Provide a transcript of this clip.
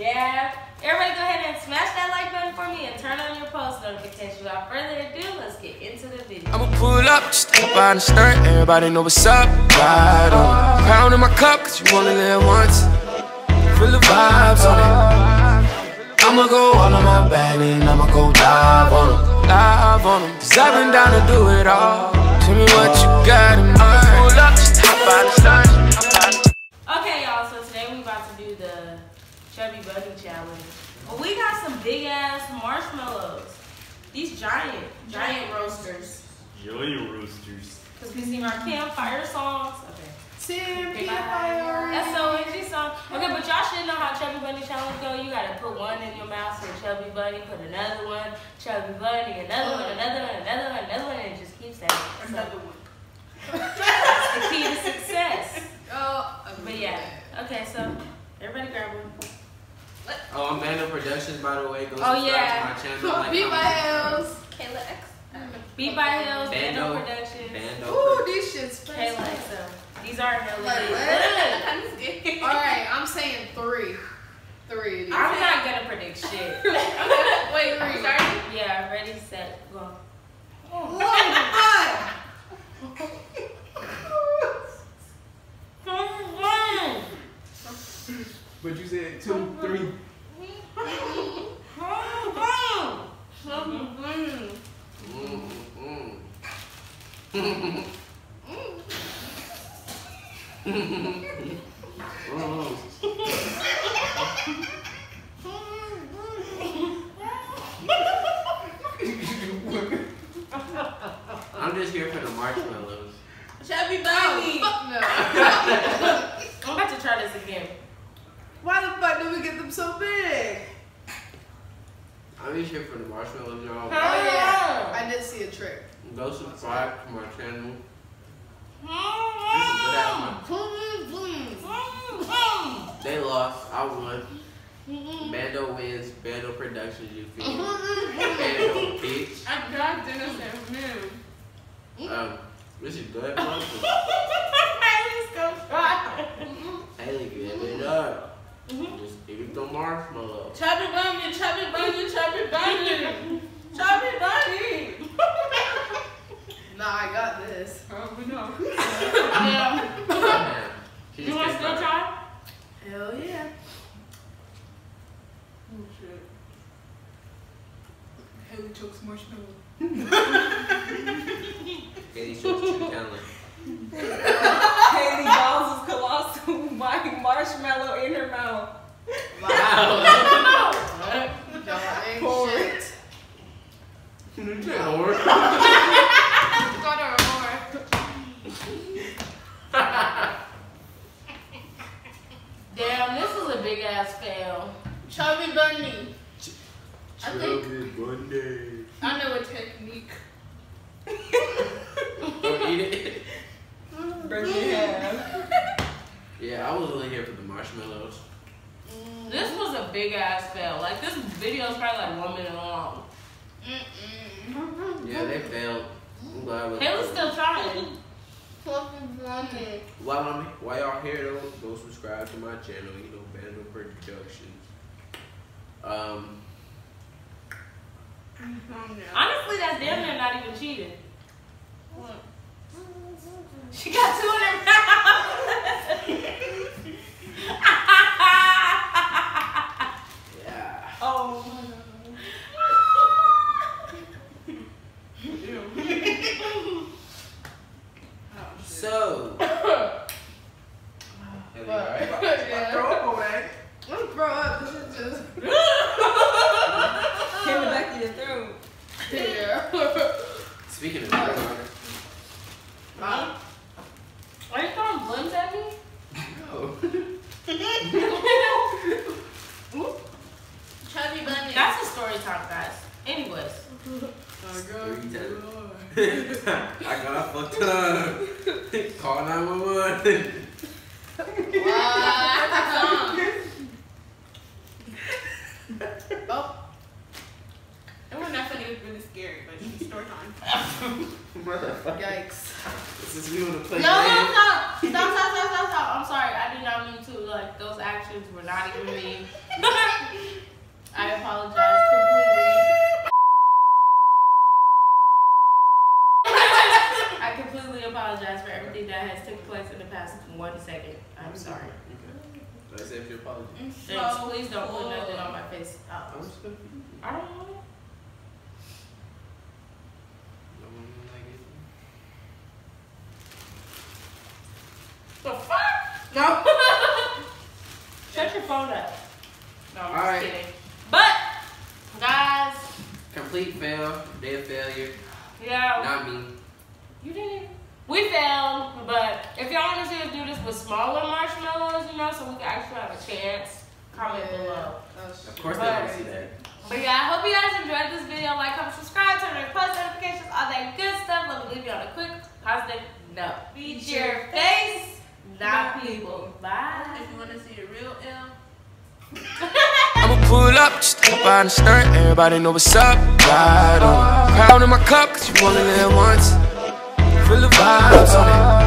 dab. Everybody go ahead and smash that like button for me and turn on your post notifications. Without further ado, let's get into the video. I'ma pull up, just step out and skirt. Everybody know what's up. Ride on. Crown in my cup, cause you only live once. Feel the vibes on it. I'ma go all on my bag and I'ma go dive on them. Dive on them. Cause I've been down to do it all. Tell me what you got in mind. Pull up, just hop out and start. Okay, y'all, so today we about to do the Chubby Bunny Challenge. Well, we got some big ass marshmallows. These giant, giant roasters. Yo-yo roasters. Because we sing our campfire songs. Okay. Campfire. S-O-N-G song. Okay, but y'all should know how Chubby Bunny Challenge go. You gotta put one in your mouth, say Chubby Bunny, put another one, Chubby Bunny, another one, another one, another one, another one, and it just keeps that. So, Another one. that's the key to success. Oh, But yeah, okay, so everybody grab one. Oh, I'm Bando Productions, by the way. Go Oh, subscribe yeah. to my channel. Like, Beat my comment. house. Kayla X. Beat by Hills, Bando Bando. Productions. Bando. Ooh, these shit's Kayla spicy. XO. These are hella Like good. All right, I'm saying three. Three. of these. I'm not gonna predict shit. Wait, three. Yeah, ready, set, go. Oh, God. But you said two, three. Mm, mm. Mm. I'm just here for the marshmallows. Chubby Oh, Bunny. fuck no. I'm about to try this again. Why the fuck did we get them so big? I'm just here for the marshmallows, y'all. Yeah, I did see a trick. Go subscribe to my channel. They lost. I won. Bando wins. Bando Productions, you feel me? Bando, bitch. I got dinner and Um, this is good. bro. Let's go try. Haley, give it up. Just eat the marshmallow. Chubby Bunny, Chubby Bunny, Chubby Bunny. Chubby Bunny. Nah, I got this. Oh, Yeah. Man, she You want to still try? Hell yeah. Oh, shit. Haley chokes marshmallow. Haley shows true. Haley balls is colossal by marshmallow in her mouth. Wow. Y'all ain't Pour shit. Lord. Got her more. Damn, this is a big ass fail. Chubby Bunny. I think Chubby Bunny. I know a technique. Don't eat it. Break your hand. Yeah, I was only here for the marshmallows. This was a big ass fail. Like this video is probably like one minute long. Mm-mm. Yeah, they failed. I'm glad. Haley's still trying. Chubby Bunny. While I'm while y'all here though, go subscribe to my channel. You know, Bando Productions. Um, Honestly, that's damn near not even cheating. She got two in her mouth. yeah. Oh. So. Haley, Yeah. Throw up away. I'm gonna throw up. This is just. Came back in your throat. Yeah. Speaking of that, Huh? Are you throwing blimps at me? no. Chubby Bunny. That's a story time, guys. Anyways. Oh, Three times. I got fucked up. Call 911. Wow. oh. It wasn't that funny actually really scary, but story time. Motherfucker. Yikes. This is we wanna play No, no, games. stop. Stop, stop, stop, stop, stop. I'm sorry. I did not mean to. Like, those actions were not even me. I apologize apologize for everything that has took place in the past one second. I'm sorry. Okay. I accept your apology. Mm, Thanks. Please don't put oh. nothing on my face. I'm Oh, just confused. I don't know. No one like it. The fuck? No. Shut your phone up. No, I'm just Alright. kidding. But, guys, Complete fail. Dead failure. yeah, Not me. you did it. We failed, but if y'all want to see us do this with smaller marshmallows, you know, so we can actually have a chance, comment below. Of course they want to see that. But yeah, I hope you guys enjoyed this video. Like, comment, subscribe, turn on post notifications, all that good stuff. Let me leave you on a quick, positive note. Feed your face, not people. Bye. If you want to see the real L, I'ma pull up, just hop out and stunt. Everybody know what's up. Ride on. Crown in my cup, cause you only live once. Feel the vibes on it.